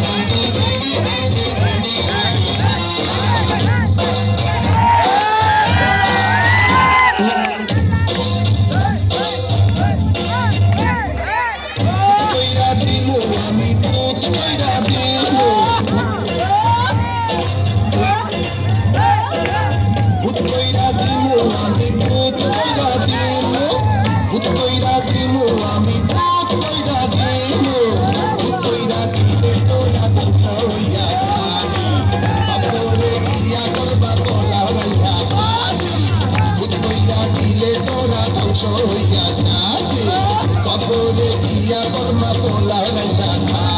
Thank you. जिया वर्मा बोला रहना था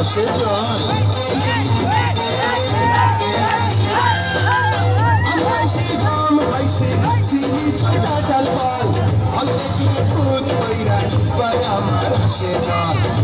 আসে জল হাইসি জাম হাইসি হাসি ছটা ডাল পাল অল্প কি ভূত বৈরা চুপায় আমার আসে জল